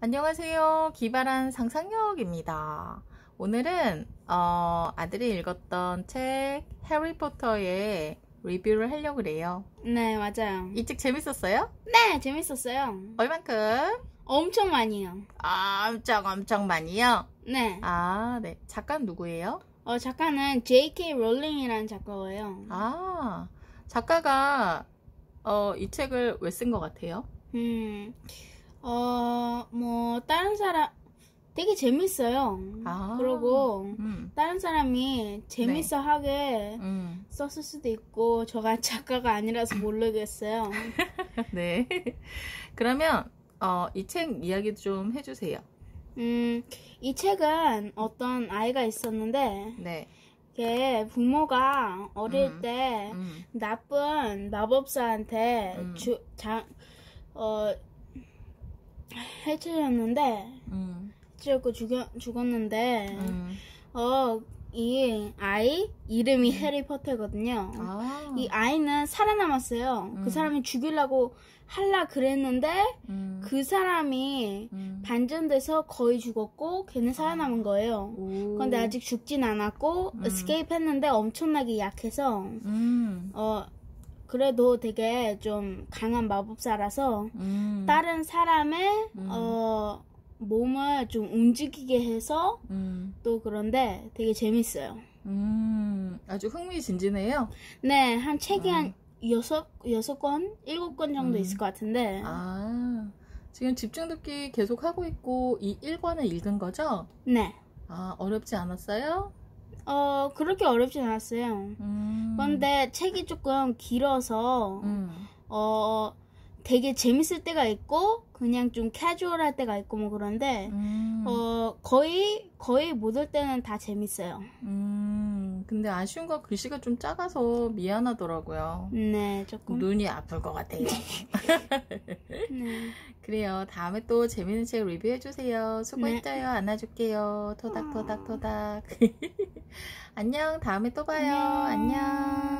안녕하세요. 기발한 상상력입니다. 오늘은 어, 아들이 읽었던 책 해리포터의 리뷰를 하려고 그래요. 네, 맞아요. 이 책 재밌었어요? 네, 재밌었어요. 얼만큼? 엄청 많이요. 아, 엄청 엄청 많이요? 네. 아, 네. 작가는 누구예요? 어, 작가는 J.K. 롤링이라는 작가예요. 아, 작가가 어, 이 책을 왜 쓴 것 같아요? 음, 어, 뭐, 다른 사람, 되게 재밌어요. 아. 그리고, 음, 다른 사람이 재밌어 하게 음, 썼을 수도 있고, 저가 작가가 아니라서 모르겠어요. 네. 그러면 어, 이 책 이야기 좀 해주세요. 음, 이 책은 어떤 아이가 있었는데, 네. 걔 부모가 어릴 음. 때 음, 나쁜 마법사한테 음. 주, 자, 어, 해치렸는데, 음, 해치렸고 죽여, 죽었는데, 음. 어, 이 아이 이름이 해리포터거든요. 아, 이 아이는 살아남았어요. 음. 그 사람이 죽이려고 할라 그랬는데, 음, 그 사람이 음. 반전돼서 거의 죽었고, 걔는 살아남은 거예요. 오. 그런데 아직 죽진 않았고, 음. escape 했는데 엄청나게 약해서, 음, 어, 그래도 되게 좀 강한 마법사라서 음, 다른 사람의 음. 어, 몸을 좀 움직이게 해서 음, 또 그런데 되게 재밌어요. 음, 아주 흥미진진해요. 네, 한 책이 음. 한 여섯, 여섯 권? 일곱 권 정도 음. 있을 것 같은데. 아, 지금 집중 듣기 계속 하고 있고 이 1권을 읽은 거죠? 네. 아, 어렵지 않았어요? 어, 그렇게 어렵진 않았어요. 음, 그런데 책이 조금 길어서, 음, 어, 되게 재밌을 때가 있고, 그냥 좀 캐주얼할 때가 있고 뭐 그런데, 음, 어, 거의, 거의 모들 때는 다 재밌어요. 음, 근데 아쉬운 건 글씨가 좀 작아서 미안하더라고요. 네, 조금. 눈이 아플 것 같아요. 네. 그래요. 다음에 또 재밌는 책 리뷰해주세요. 수고했어요. 안아줄게요. 토닥 토닥 토닥. 안녕. 다음에 또 봐요. 안녕. 안녕.